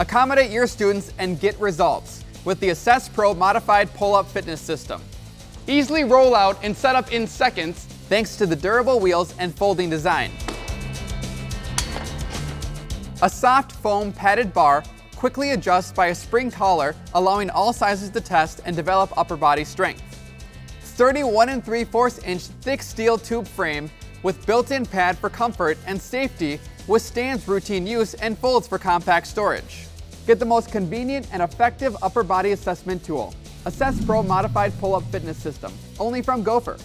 Accommodate your students and get results with the AssessPro Modified Pull-Up Fitness System. Easily roll out and set up in seconds thanks to the durable wheels and folding design. A soft foam padded bar quickly adjusts by a spring collar, allowing all sizes to test and develop upper body strength. 31 and 3 4 inch thick steel tube frame with built-in pad for comfort and safety withstands routine use and folds for compact storage. Get the most convenient and effective upper body assessment tool. AssessPro Modified Pull-Up Fitness System, only from Gopher.